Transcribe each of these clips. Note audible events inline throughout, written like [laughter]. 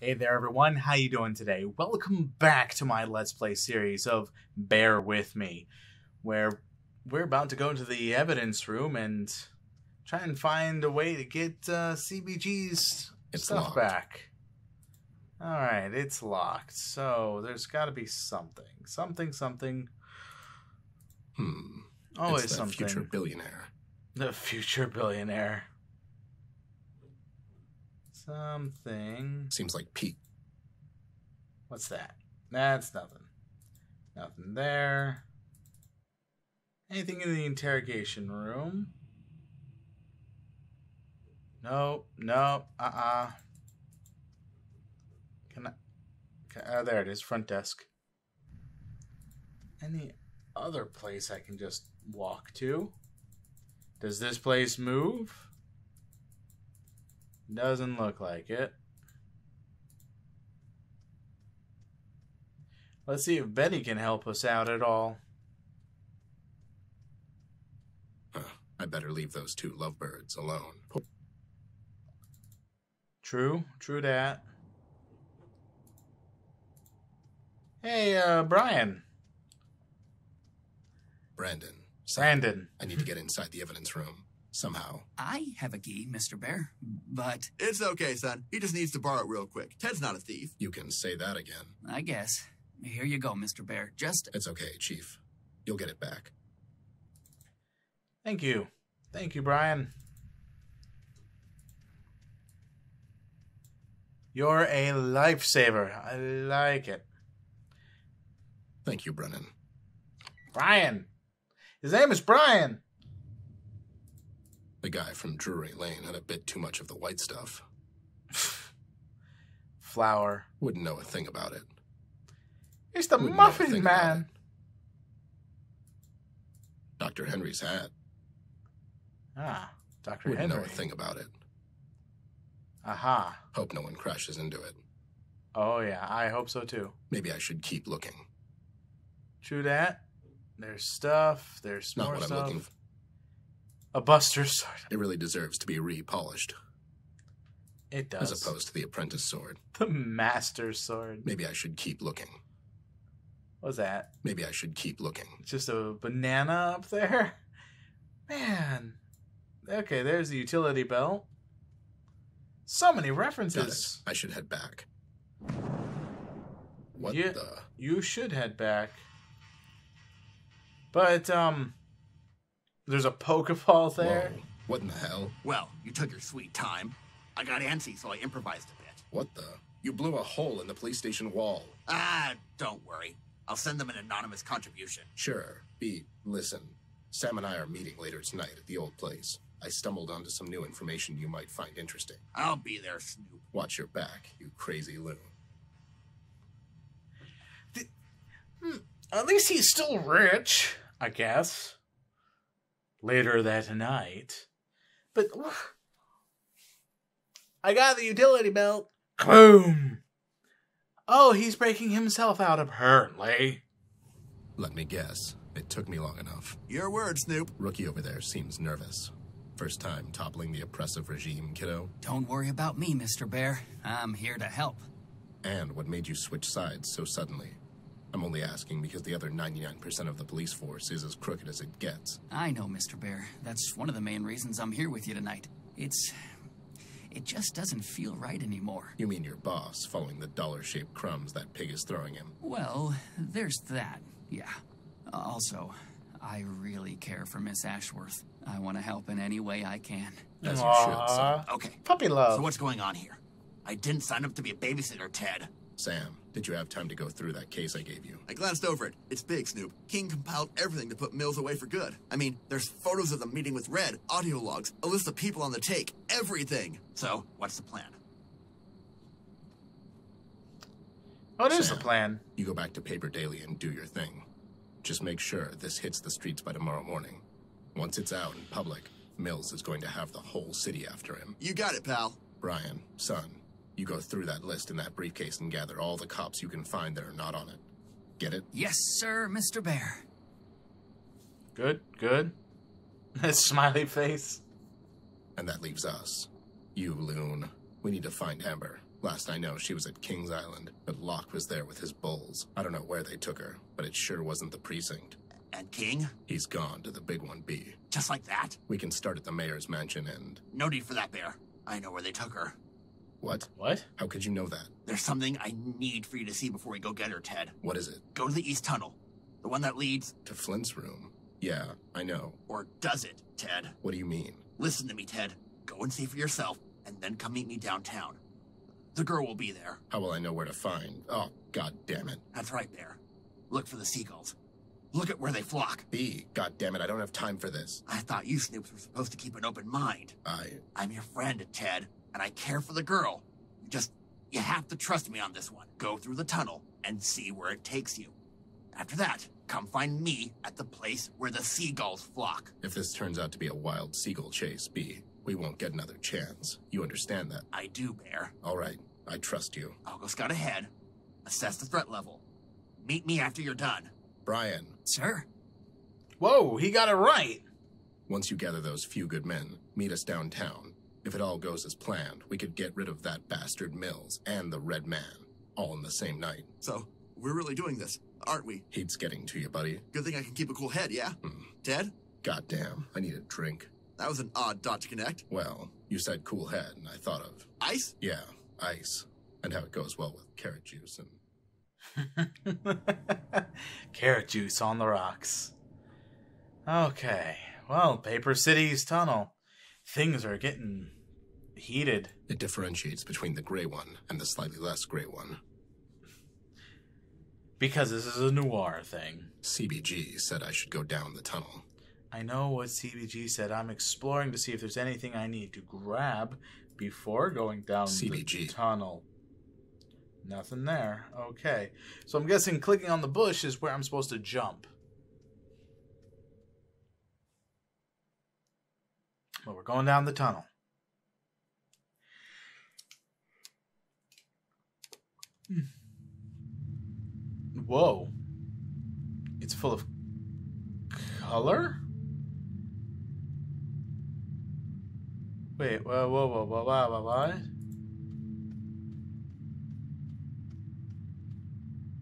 Hey there everyone, how you doing today? Welcome back to my Let's Play series of Bear With Me, where we're about to go into the evidence room and try and find a way to get uh, CBG's It's stuff locked. back. Alright, it's locked, so there's gotta be something. Something, something. Hmm. Always it's the something. future billionaire. The future billionaire. Something. Seems like Pete. What's that? That's nothing. Nothing there. Anything in the interrogation room? Nope. Nope. Uh-uh. Can I... Can, oh, there it is. Front desk. Any other place I can just walk to? Does this place move? Doesn't look like it. Let's see if Betty can help us out at all. Huh. I better leave those two lovebirds alone. True, true that. Hey, uh, Brian. Brandon. Brandon. I need to get inside the evidence room. Somehow. I have a key, Mr. Bear, but It's okay, son. He just needs to borrow it real quick. Ted's not a thief. You can say that again. I guess. Here you go, Mr. Bear. Just It's okay, Chief. You'll get it back. Thank you. Thank you, Brian. You're a lifesaver. I like it. Thank you, Brennan. Brian. His name is Brian. The guy from Drury Lane had a bit too much of the white stuff. [sighs] Flower. Wouldn't know a thing about it. It's the Wouldn't Muffin Man. Dr. Henry's hat. Ah, Dr. Henry wouldn't Henry. know a thing about it. Aha. Hope no one crashes into it. Oh, yeah, I hope so too. Maybe I should keep looking. True that. There's stuff. There's Not more what I'm stuff. looking for. A Buster sword. It really deserves to be repolished, It does. as opposed to the apprentice sword. The Master Sword. Maybe I should keep looking. What's that? Maybe I should keep looking. It's Just a banana up there? [laughs] Man. Okay, there's the utility belt. So many references. I should head back. What Yeah. the? You should head back. But, um, there's a Pokeball there. Whoa. What in the hell? Well, you took your sweet time. I got antsy, so I improvised a bit. What the? You blew a hole in the police station wall. Ah, don't worry. I'll send them an anonymous contribution. Sure. Beat. Listen. Sam and I are meeting later tonight at the old place. I stumbled onto some new information you might find interesting. I'll be there, Snoop. Watch your back, you crazy loon. At least he's still rich, I guess. Later that night. But I got the utility belt. Boom. Oh, he's breaking himself out apparently. Let me guess. It took me long enough. Your word, Snoop. Rookie over there seems nervous. First time toppling the oppressive regime, kiddo. don't worry about me, Mr. Bear. I'm here to help. And what made you switch sides so suddenly? I'm only asking because the other 99% of the police force is as crooked as it gets. I know, Mr. Bear. That's one of the main reasons I'm here with you tonight. It's. It just doesn't feel right anymore. You mean your boss following the dollar shaped crumbs that pig is throwing him? Well, there's that, yeah. Also, I really care for Miss Ashworth. I want to help in any way I can. As you should, son. Okay. Puppy love. So what's going on here? I didn't sign up to be a babysitter, Ted. Sam, did you have time to go through that case I gave you? I glanced over it. It's big, Snoop. King compiled everything to put Mills away for good. I mean, there's photos of them meeting with Red, audio logs, a list of people on the take, everything. So, what's the plan? what is Sam. the plan? You go back to Paper Daily and do your thing. Just make sure this hits the streets by tomorrow morning. Once it's out in public, Mills is going to have the whole city after him. You got it, pal. Brian, son, you go through that list in that briefcase and gather all the cops you can find that are not on it. Get it? Yes, sir, Mr. Bear. Good, good. [laughs] Smiley face. And that leaves us. You, Loon. We need to find Amber. Last I know, she was at King's Island, but Locke was there with his bulls. I don't know where they took her, but it sure wasn't the precinct. And King? He's gone to the big one B. Just like that? We can start at the mayor's mansion and. No need for that, Bear. I know where they took her. What? What? How could you know that? There's something I need for you to see before we go get her, Ted. What is it? Go to the East Tunnel. The one that leads, To Flint's room? Yeah, I know. or does it, Ted? What do you mean? Listen to me, Ted. Go and see for yourself, and then come meet me downtown. The girl will be there. How will I know where to find? Oh, god damn it. That's right, Bear. Look for the seagulls. Look at where they flock. B, god damn it, I don't have time for this. I thought you Snoops were supposed to keep an open mind. I. I'm your friend, Ted, and I care for the girl. You just, you have to trust me on this one. Go through the tunnel and see where it takes you. After that, come find me at the place where the seagulls flock. If this turns out to be a wild seagull chase, B, we won't get another chance. You understand that? I do, Bear. All right, I trust you. I'll go scout ahead, assess the threat level. Meet me after you're done. Brian, Sir? Whoa, he got it right. once you gather those few good men, meet us downtown. If it all goes as planned, we could get rid of that bastard Mills and the Red Man, all in the same night. So, we're really doing this, aren't we? Heat's getting to you, buddy. Good thing I can keep a cool head, yeah? Hmm. Ted? Goddamn, I need a drink. That was an odd dot to connect. Well, you said cool head, and I thought of, Ice? yeah, ice, and how it goes well with carrot juice and. [laughs] Carrot juice on the rocks. Okay, well, Paper City's tunnel. Things are getting heated. It differentiates between the gray one and the slightly less gray one. Because this is a noir thing. CBG said I should go down the tunnel. I know what CBG said. I'm exploring to see if there's anything I need to grab before going down the CBG. tunnel. Nothing there. Okay. So I'm guessing clicking on the bush is where I'm supposed to jump. But we're going down the tunnel. Whoa. It's full of color? Wait, whoa, whoa, whoa, whoa, whoa, whoa, what?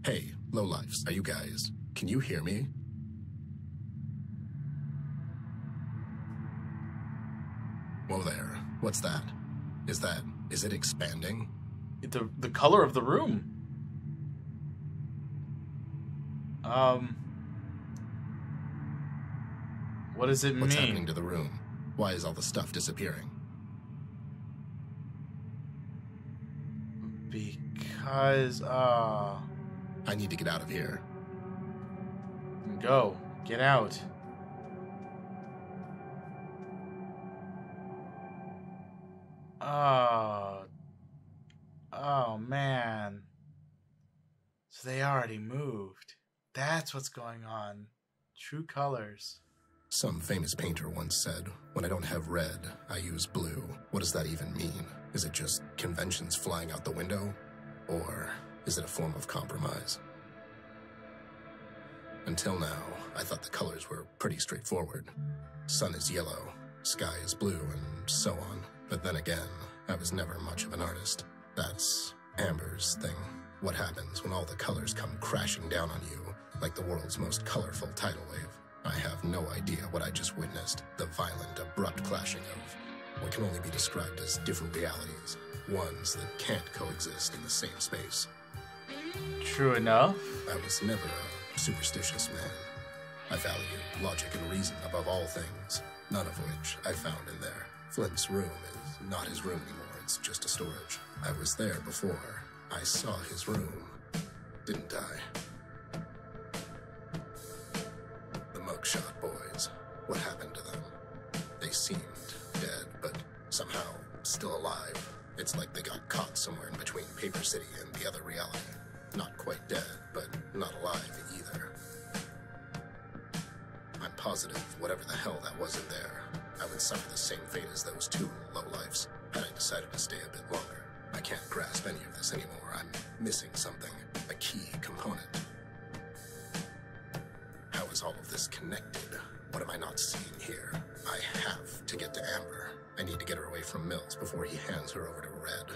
Hey, lowlifes, are you guys? Can you hear me? Whoa there. What's that? Is that. Is it expanding? The, the color of the room. Um. What does it What's mean? happening to the room? Why is all the stuff disappearing? Because, uh. I need to get out of here. Go. Get out. Oh. Oh, man. So they already moved. That's what's going on. True colors. Some famous painter once said, When I don't have red, I use blue. What does that even mean? Is it just conventions flying out the window? Or is it a form of compromise? Until now, I thought the colors were pretty straightforward. Sun is yellow, sky is blue, and so on. But then again, I was never much of an artist. That's Amber's thing. What happens when all the colors come crashing down on you like the world's most colorful tidal wave? I have no idea what I just witnessed. The violent, abrupt clashing of what can only be described as different realities, ones that can't coexist in the same space. True enough. I was never a superstitious man. I value logic and reason above all things, none of which I found in there. Flint's room is not his room anymore, it's just a storage. I was there before. I saw his room, didn't I? Mugshot boys. What happened to them? They seemed dead, but somehow still alive. It's like they got caught somewhere in between Paper City and the other reality. Not quite dead, but not alive either. I'm positive whatever the hell that was in there, I would suffer the same fate as those two lowlifes had I decided to stay a bit longer. I can't grasp any of this anymore. I'm missing something, a key component. This connected? What am I not seeing here? I have to get to Amber. I need to get her away from Mills before he hands her over to Red.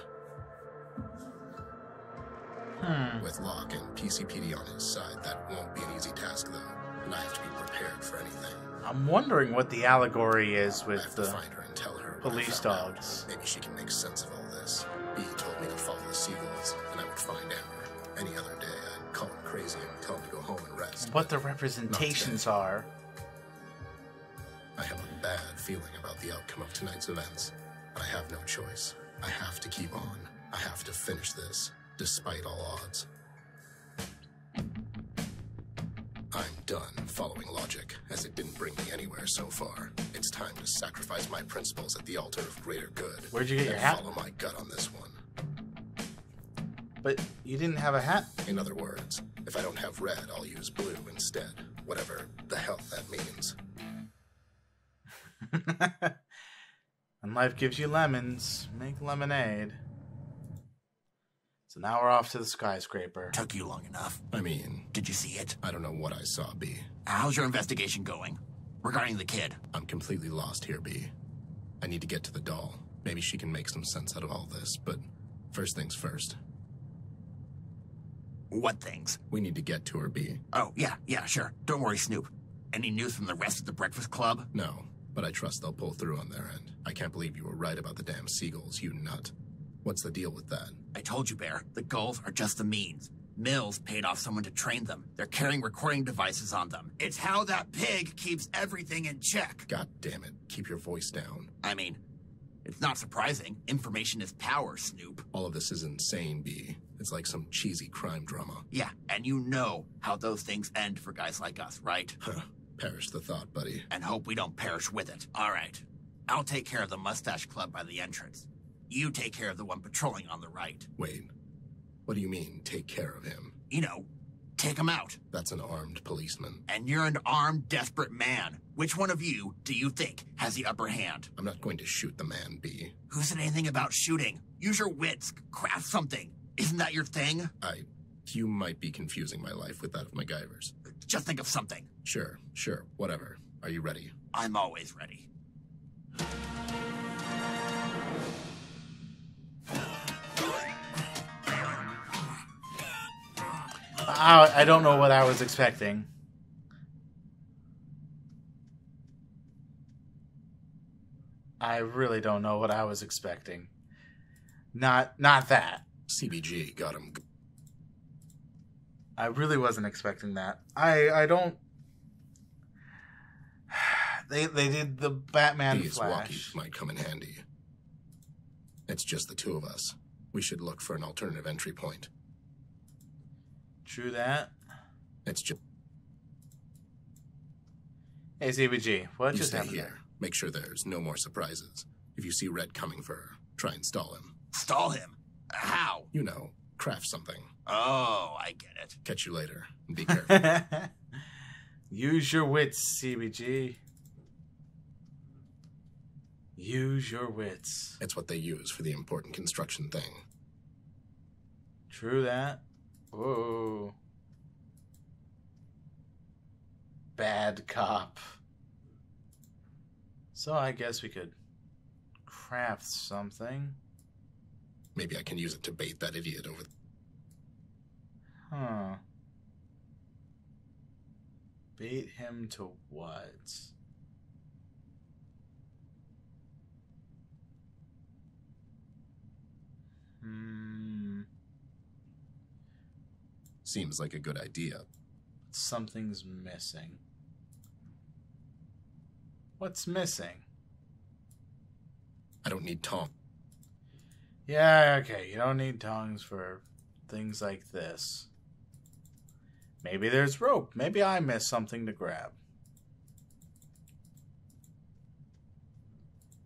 Hmm. With Locke and PCPD on his side, that won't be an easy task, though, and I have to be prepared for anything. I'm wondering what the allegory is with the. her and tell her. police found out. dogs. Maybe she can make sense of all this. B told me to follow the seagulls, and I would find Amber. Any other day, I'd call him crazy and tell him to go home. What the representations are. I have a bad feeling about the outcome of tonight's events, but I have no choice. I have to keep on. I have to finish this, despite all odds. I'm done following logic, as it didn't bring me anywhere so far. It's time to sacrifice my principles at the altar of greater good. Where'd you get your hat? Follow my gut on this one. But you didn't have a hat? In other words, if I don't have red, I'll use blue instead. Whatever the hell that means. [laughs] and life gives you lemons. Make lemonade. So now we're off to the skyscraper. Took you long enough. I mean, Did you see it? I don't know what I saw, B. How's your investigation going? Regarding the kid. I'm completely lost here, B. I need to get to the doll. Maybe she can make some sense out of all this, but first things first. What things? We need to get to her, B. Oh, yeah, yeah, sure. Don't worry, Snoop. Any news from the rest of the Breakfast Club? No, but I trust they'll pull through on their end. I can't believe you were right about the damn seagulls, you nut. What's the deal with that? I told you, Bear. The gulls are just the means. Mills paid off someone to train them. They're carrying recording devices on them. It's how that pig keeps everything in check. God damn it, keep your voice down. I mean, it's not surprising. Information is power, Snoop. All of this is insane, B. It's like some cheesy crime drama. Yeah, and you know how those things end for guys like us, right? Huh. Perish the thought, buddy. And hope we don't perish with it. All right. I'll take care of the Mustache Club by the entrance. You take care of the one patrolling on the right. Wait. What do you mean, take care of him? You know, take him out. That's an armed policeman. And you're an armed, desperate man. Which one of you do you think has the upper hand? I'm not going to shoot the man, B. Who said anything about shooting? Use your wits, craft something. Isn't that your thing? I. You might be confusing my life with that of MacGyver's. Just think of something. Sure, sure, whatever. Are you ready? I'm always ready. I, I don't know what I was expecting. I really don't know what I was expecting. Not not that. CBG got him. I really wasn't expecting that. I I don't. [sighs] They they did the Batman These walkies might come in handy. It's just the two of us. We should look for an alternative entry point. True that. It's just Hey CBG, what you just stay happened here. there? Make sure there's no more surprises. If you see Red coming for her, try and stall him. Stall him. How? You know, craft something. Oh, I get it. Catch you later. Be [laughs] careful. Use your wits, CBG. Use your wits. it's what they use for the important construction thing. True that. Whoa. Bad cop. So I guess we could craft something. Maybe I can use it to bait that idiot over. Huh. Bait him to what? Hmm. Seems like a good idea. But something's missing. What's missing? I don't need Tom. Yeah, okay, you don't need tongs for things like this. Maybe there's rope. Maybe I missed something to grab.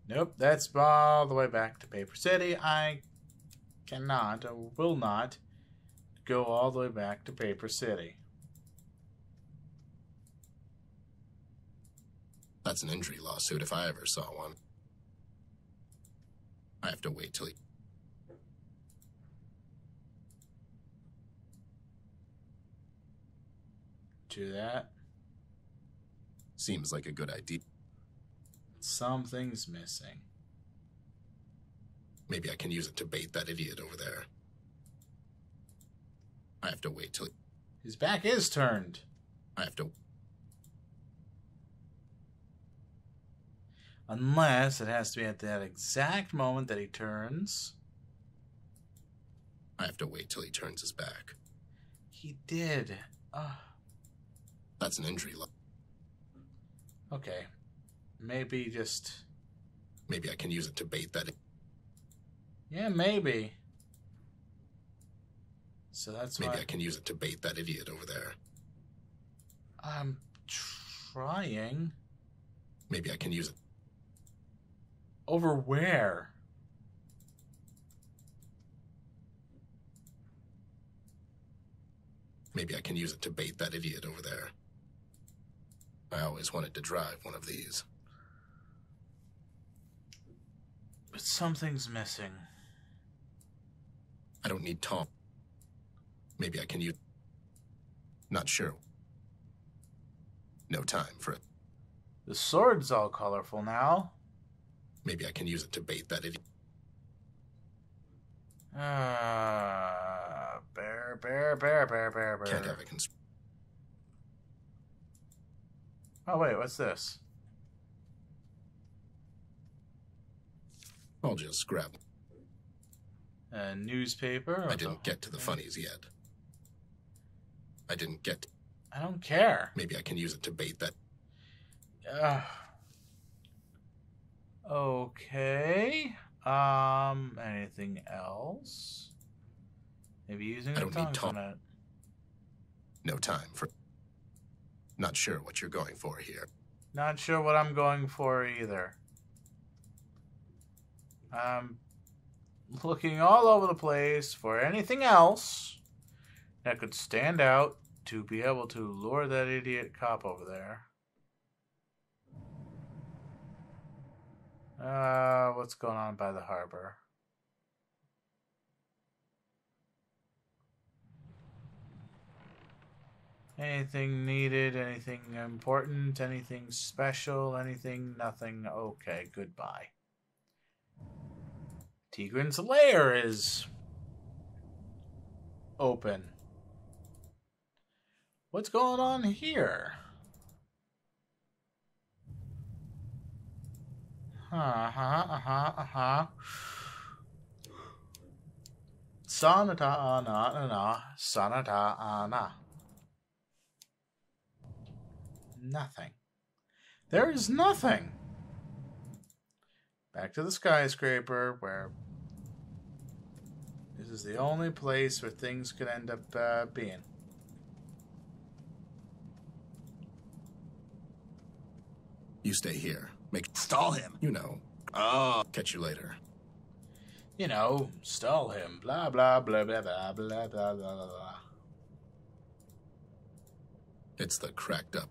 Nope, that's all the way back to Paper City. I cannot, or will not, go all the way back to Paper City. That's an injury lawsuit if I ever saw one. I have to wait till he. That. Seems like a good idea. Something's missing. Maybe I can use it to bait that idiot over there. I have to wait till His back is turned. I have to Unless it has to be at that exact moment that he turns. I have to wait till he turns his back. He did. Ah, That's an injury. Okay. Maybe just. Maybe I can use it to bait that. Yeah, maybe. So that's Maybe I can use it to bait that idiot over there. I'm trying. Maybe I can use it. Over where? Maybe I can use it to bait that idiot over there. I always wanted to drive one of these. But something's missing. I don't need Tom. Maybe I can use. Not sure. No time for it. The sword's all colorful now. Maybe I can use it to bait that idiot. Ah, bear, bear, bear, bear, bear, bear. Can't have a cons- Oh wait, what's this? I'll just grab. A newspaper? I didn't get to the funnies yet. I didn't get. I don't care. Maybe I can use it to bait that. Ugh. okay. Um. Anything else? Maybe using I don't need it. No time for. Not sure what you're going for here. Not sure what I'm going for either. I'm looking all over the place for anything else that could stand out to be able to lure that idiot cop over there. Uh, what's going on by the harbor? Anything needed? Anything important? Anything special? Anything? Nothing? Okay, goodbye. Tigran's lair is open. What's going on here? Uh huh, uh huh, uh huh. Sonata ana ana, sonata ana. Nothing. There is nothing. Back to the skyscraper where this is the only place where things could end up uh, being. You stay here. Make. Stall him. You know. Oh. Catch you later. You know, stall him. Blah blah blah blah blah blah blah blah blah. It's the cracked up.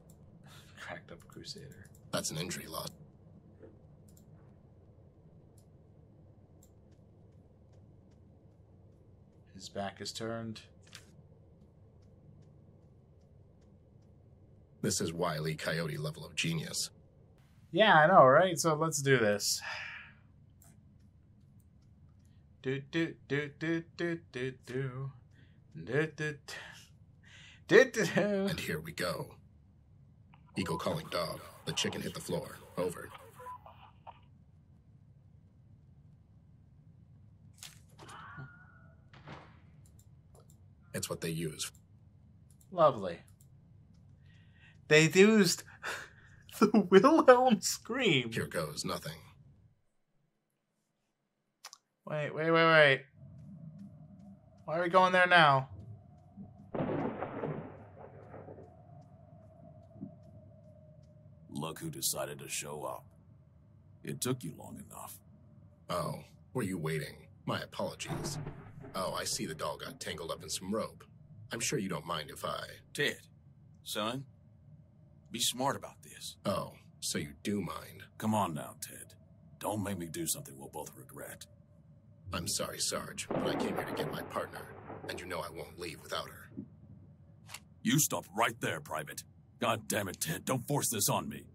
Cracked up crusader. That's an injury loss. His back is turned. This is Wily Coyote level of genius. Yeah, I know, right? So let's do this. Do do do do do do do do do do do. And here we go. Eagle calling dog. The chicken hit the floor. Over. It's what they use. Lovely. They used [laughs] the Wilhelm scream. Here goes nothing. Wait, wait, wait, wait. Why are we going there now? Who decided to show up. It took you long enough. Oh, were you waiting? My apologies. Oh, I see the dog got tangled up in some rope. I'm sure you don't mind if I. Ted, son, be smart about this. Oh, so you do mind. Come on now, Ted. Don't make me do something we'll both regret. I'm sorry, Sarge, but I came here to get my partner, and you know I won't leave without her. You stop right there, Private. God damn it, Ted, don't force this on me.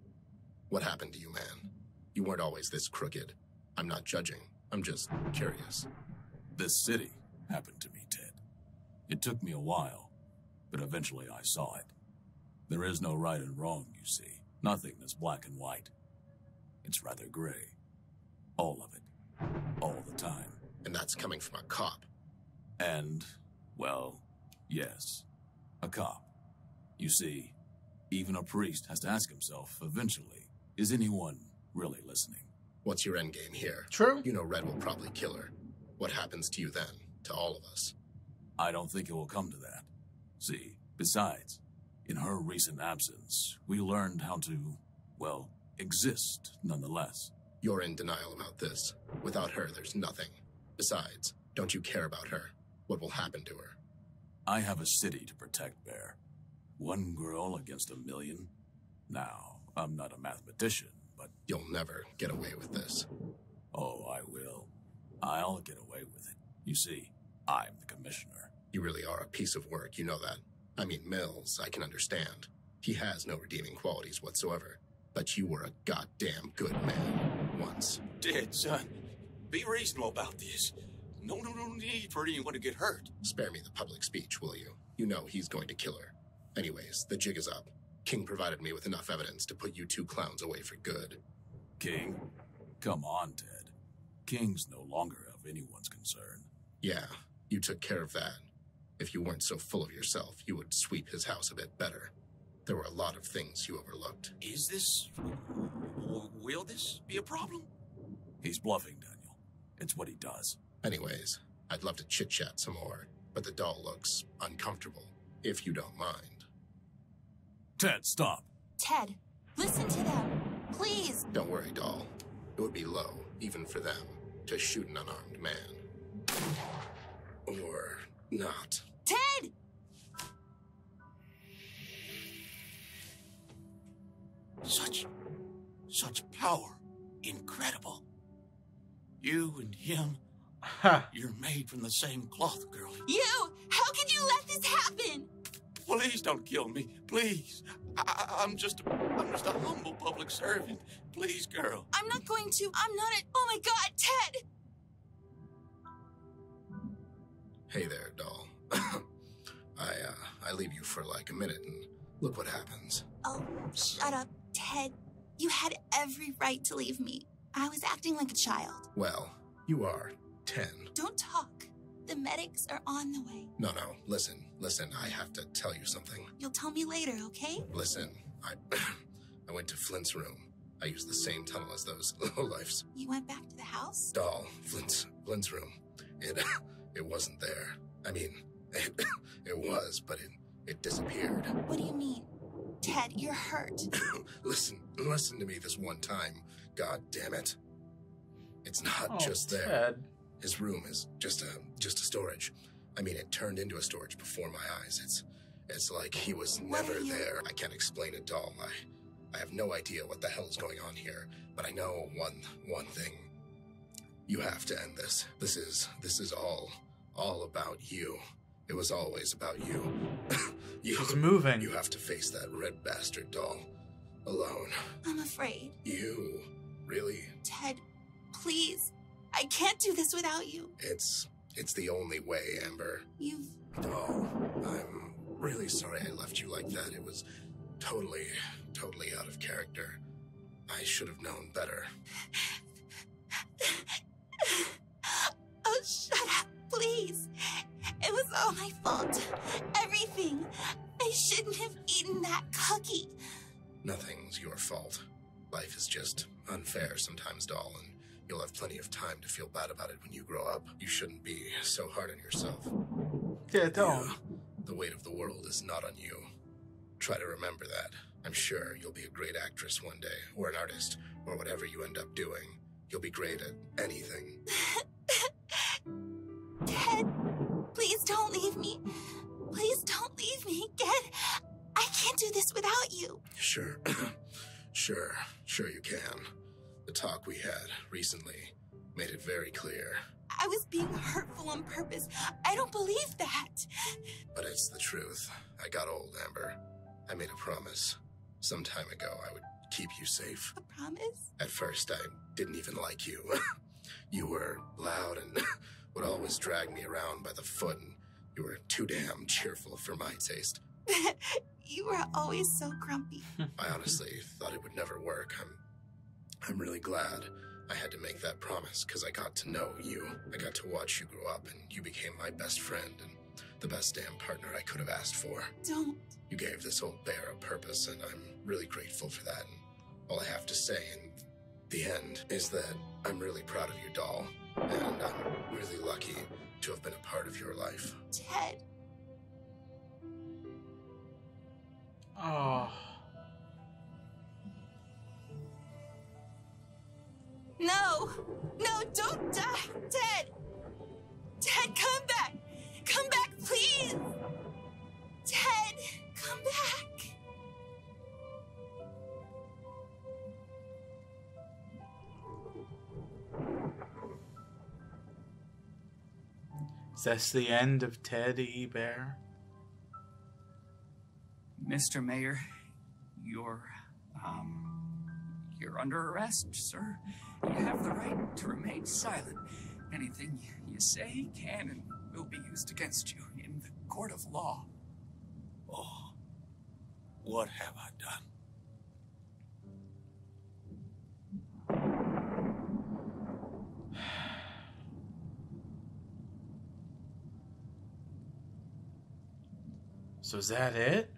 What happened to you, man? You weren't always this crooked. I'm not judging. I'm just curious. This city happened to me, Ted. It took me a while, but eventually I saw it. There is no right and wrong, you see. Nothing is black and white. It's rather gray. All of it. All the time. And that's coming from a cop. And, well, yes, a cop. You see, even a priest has to ask himself, eventually, is anyone really listening? What's your endgame here? True. You know Red will probably kill her. What happens to you then? To all of us? I don't think it will come to that. See, besides, in her recent absence, we learned how to, well, exist nonetheless. You're in denial about this. Without her, there's nothing. Besides, don't you care about her? What will happen to her? I have a city to protect, Bear. One girl against a million? Now, I'm not a mathematician, but You'll never get away with this. oh, I will. I'll get away with it. You see, I'm the commissioner. You really are a piece of work, you know that. I mean, Mills, I can understand. He has no redeeming qualities whatsoever. But you were a goddamn good man. Once. Dead, son. Be reasonable about this. No, no, no need for anyone to get hurt. Spare me the public speech, will you? You know he's going to kill her. Anyways, the jig is up. King provided me with enough evidence to put you two clowns away for good. King? Come on, Ted. King's no longer of anyone's concern. Yeah, you took care of that. If you weren't so full of yourself, you would sweep his house a bit better. There were a lot of things you overlooked. Is this. will this be a problem? He's bluffing, Daniel. It's what he does. Anyways, I'd love to chit chat some more, but the doll looks uncomfortable, if you don't mind. Ted, stop. Ted, listen to them. Please. Don't worry, doll. It would be low, even for them, to shoot an unarmed man. Or not. Ted! Such. such power. Incredible. You and him, Ha. you're made from the same cloth, girlie. You! How could you let this happen? Please don't kill me. Please. I, I, I'm just. I'm just a humble public servant. Please, girl. I'm not going to. I'm not a. Oh my god, Ted! Hey there, doll. [coughs] I, uh, I leave you for like a minute and look what happens. Oh, shut up, Ted. You had every right to leave me. I was acting like a child. Well, you are 10. Don't talk. The medics are on the way. No, no, listen, listen, I have to tell you something. You'll tell me later, okay? Listen, I, [clears throat] I went to Flint's room. I used the same tunnel as those [laughs] lowlifes. You went back to the house? Doll, Flint's, Flint's room. It, [laughs] it wasn't there. I mean, it, [coughs] it was, but it, it disappeared. What do you mean? Ted, you're hurt. [coughs] listen, listen to me this one time. God damn it. It's not Oh, just there. Ted. His room is just a just a storage. I mean, it turned into a storage before my eyes. It's it's like he was never there. I can't explain it, doll. I I have no idea what the hell is going on here, but I know one one thing. You have to end this. This is this is all all about you. It was always about you. [laughs] you She's moving. you have to face that red bastard doll alone. I'm afraid. You really Ted, please. I can't do this without you. it's it's the only way, Amber. You've. Oh, I'm really sorry I left you like that. It was totally, totally out of character. I should have known better. Oh, shut up, please. It was all my fault. Everything. I shouldn't have eaten that cookie. Nothing's your fault. Life is just unfair sometimes, doll, and you'll have plenty of time to feel bad about it when you grow up. You shouldn't be so hard on yourself. Yeah, don't. Yeah, the weight of the world is not on you. Try to remember that. I'm sure you'll be a great actress one day, or an artist, or whatever you end up doing. You'll be great at anything. [laughs] Ted, please don't leave me. Please don't leave me again. I can't do this without you. Sure. [clears throat] sure. Sure you can. The talk we had recently made it very clear, I was being hurtful on purpose. I don't believe that. but it's the truth. I got old, Amber. I made a promise. Some time ago, I would keep you safe. A promise? At first, I didn't even like you. [laughs] you were loud and [laughs] would always drag me around by the foot, and You were too damn cheerful for my taste. [laughs] you were always so grumpy. I honestly thought it would never work. I'm I'm really glad I had to make that promise because I got to know you. I got to watch you grow up and you became my best friend and the best damn partner I could have asked for. Don't. You gave this old bear a purpose and I'm really grateful for that. And all I have to say in the end is that I'm really proud of your doll and I'm really lucky to have been a part of your life. Ted. Oh. No! No, don't die! Ted! Ted, come back! Come back, please! Ted, come back! Is this the end of Ted E. Bear? Mr. Mayor, you're, you're under arrest, sir. You have the right to remain silent. Anything you say can and will be used against you in the court of law. Oh, what have I done? So is that it?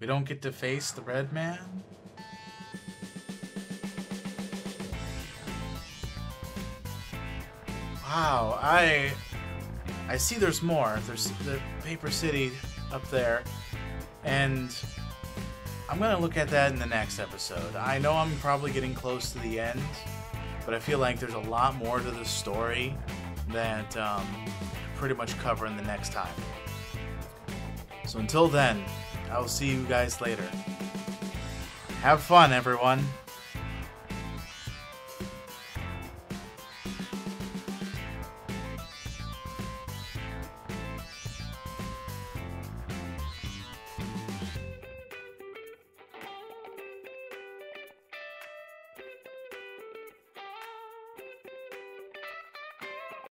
We don't get to face the red man? Wow, I I see there's more. There's the Paper City up there. And I'm going to look at that in the next episode. I know I'm probably getting close to the end, but I feel like there's a lot more to the story that um, pretty much cover in the next time. So until then, I will see you guys later. Have fun, everyone.